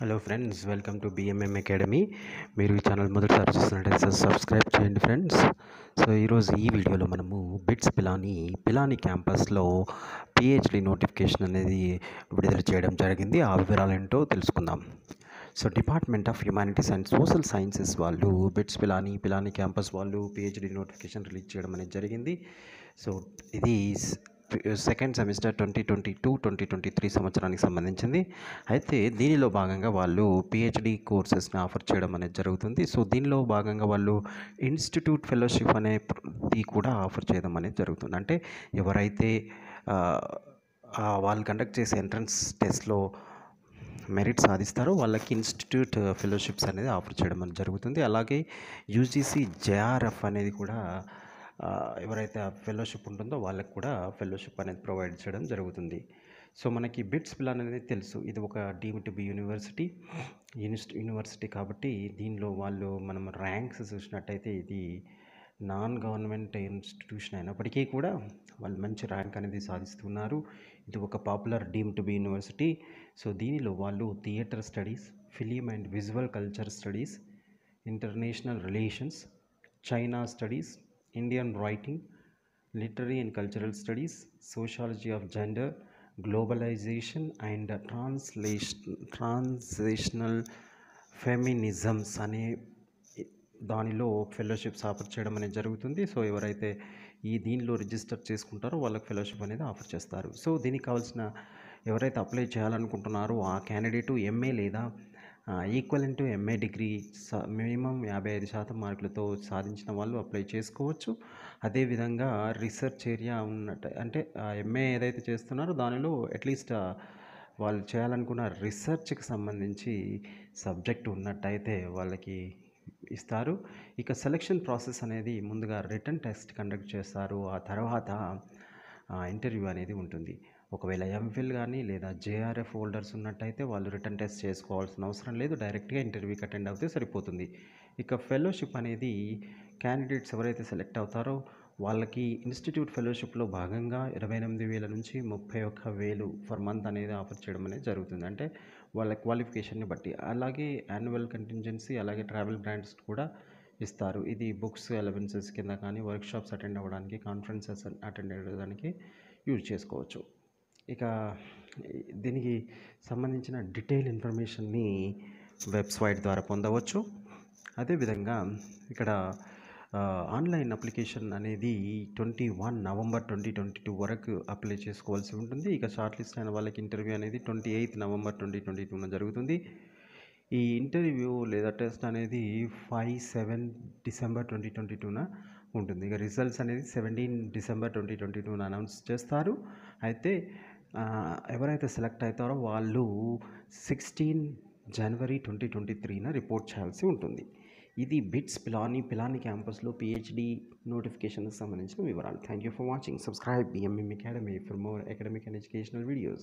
Hello friends welcome to BMM academy మీరు ఈ channel మొదటిసారి చూస్తున్నట్టయితే సబ్స్క్రైబ్ చేయండి ఫ్రెండ్స్ సో ఈరోజు ఈ వీడియోలో మనము బిట్స్ పిలాని పిలాని క్యాంపస్లో పిహెచ్డి నోటిఫికేషన్ అనేది విడుదల చేయడం జరిగింది. ఆ వివరాలు ఏంటో తెలుసుకుందాం. So department of humanities and social sciences వాళ్ళు బిట్స్ పిలాని పిలాని క్యాంపస్ వాళ్ళు పిహెచ్డి నోటిఫికేషన్ రిలీజ్ చేయడం అనేది జరిగింది. సో ఇది second semester twenty twenty two twenty twenty three సంవత్సరానికి సంబంధించింది. అయితే దీనిలో భాగంగా వాళ్ళు పిహెచ్డి కోర్సెస్ని ఆఫర్ చేయడం అనేది జరుగుతుంది. సో దీనిలో భాగంగా వాళ్ళు ఇన్స్టిట్యూట్ ఫెలోషిప్ అనేది కూడా ఆఫర్ చేయడం అనేది జరుగుతుంది. అంటే ఎవరైతే వాళ్ళు కండక్ట్ చేసే ఎంట్రన్స్ టెస్ట్లో మెరిట్ సాధిస్తారో వాళ్ళకి ఇన్స్టిట్యూట్ ఫెలోషిప్స్ అనేది ఆఫర్ చేయడం అనేది జరుగుతుంది. అలాగే యూజీసీ జేఆర్ఎఫ్ అనేది కూడా ఎవరైతే ఫెలోషిప్ ఉంటుందో వాళ్ళకి కూడా ఫెలోషిప్ అనేది ప్రొవైడ్ చేయడం జరుగుతుంది. సో మనకి బిట్స్ ప్లాన్ అనేది తెలుసు. ఇది ఒక డీమ్ టు బి యూనివర్సిటీ యూనిస్ట్ యూనివర్సిటీ కాబట్టి దీనిలో వాళ్ళు మనం ర్యాంక్స్ చూసినట్టయితే ఇది నాన్ గవర్నమెంట్ ఇన్స్టిట్యూషన్ అయినప్పటికీ కూడా వాళ్ళు మంచి ర్యాంక్ అనేది సాధిస్తున్నారు. ఇది ఒక popular deemed to be university so దీనిలో వాళ్ళు theatre studies film and visual culture studies international relations China studies Indian writing literary and cultural studies sociology of gender globalisation and translation translational feminisms అనే దానిలో fellowships offer చేయడం అనేది జరుగుతుంది. So ఎవరైతే ఈ దీనిలో రిజిస్టర్ చేసుకుంటారో వాళ్ళకి ఫెలోషిప్ అనేది ఆఫర్ చేస్తారు. సో దీనికి కావాల్సిన ఎవరైతే అప్లై చేయాలనుకుంటున్నారో ఆ క్యాండిడేటు ఎంఏ లేదా equal to MA degree minimum యాభై ఐదు శాతం మార్కులతో సాధించిన వాళ్ళు అప్లై చేసుకోవచ్చు. అదేవిధంగా రీసెర్చ్ ఏరియా ఉన్నట్టు అంటే ఎంఏ ఏదైతే చేస్తున్నారో దానిలో అట్లీస్ట్ వాళ్ళు చేయాలనుకున్న రీసెర్చ్కి సంబంధించి సబ్జెక్ట్ ఉన్నట్టయితే వాళ్ళకి ఇస్తారు. ఇక సెలక్షన్ ప్రాసెస్ అనేది ముందుగా రిటర్న్ టెస్ట్ కండక్ట్ చేస్తారు. ఆ తర్వాత ఇంటర్వ్యూ అనేది ఉంటుంది. ఒకవేళ ఎంఫిల్ కానీ లేదా జేఆర్ఎఫ్ హోల్డర్స్ ఉన్నట్టయితే వాళ్ళు రిటర్న్ టెస్ట్ చేసుకోవాల్సిన అవసరం లేదు. డైరెక్ట్గా ఇంటర్వ్యూకి అటెండ్ అవుతే సరిపోతుంది. ఇక ఫెలోషిప్ అనేది క్యాండిడేట్స్ ఎవరైతే సెలెక్ట్ అవుతారో వాళ్ళకి ఇన్స్టిట్యూట్ ఫెలోషిప్లో భాగంగా ఇరవై ఎనిమిది వేల నుంచి ముప్పై ఒక్క వేలు ఫర్ మంత్ అనేది ఆఫర్ చేయడం అనేది జరుగుతుంది. అంటే వాళ్ళ క్వాలిఫికేషన్ని బట్టి. అలాగే యాన్యువల్ కంటింజెన్సీ అలాగే ట్రావెల్ బ్రాండ్స్ కూడా ఇస్తారు. ఇది బుక్స్ అలవెన్సెస్ కింద కానీ వర్క్షాప్స్ అటెండ్ అవ్వడానికి కాన్ఫరెన్సెస్ అటెండ్ అవ్వడానికి యూజ్ చేసుకోవచ్చు. ఇక దీనికి సంబంధించిన డీటెయిల్ ఇన్ఫర్మేషన్ని వెబ్సైట్ ద్వారా పొందవచ్చు. అదేవిధంగా ఇక్కడ ఆన్లైన్ అప్లికేషన్ అనేది twenty one November twenty twenty two వరకు అప్లై చేసుకోవాల్సి ఉంటుంది. ఇక షార్ట్ లిస్ట్ అయిన వాళ్ళకి ఇంటర్వ్యూ అనేది twenty eighth November twenty twenty టూన జరుగుతుంది. ఈ ఇంటర్వ్యూ లేదా టెస్ట్ అనేది five seven December twenty twenty టూన ఉంటుంది. ఇక రిజల్ట్స్ అనేది సెవెంటీన్ డిసెంబర్ ట్వంటీ ట్వంటీ టూన అనౌన్స్ చేస్తారు. అయితే ఎవరైతే సెలెక్ట్ అవుతారో వాళ్ళు సిక్స్టీన్ జనవరి ట్వంటీ ట్వంటీ త్రీన రిపోర్ట్ చేయాల్సి ఉంటుంది. ఇది బిట్స్ పిలాని పిలాని క్యాంపస్లో పిహెచ్డి నోటిఫికేషన్కి సంబంధించిన వివరాలు. Thank you for watching. Subscribe BMM academy for more academic and educational videos.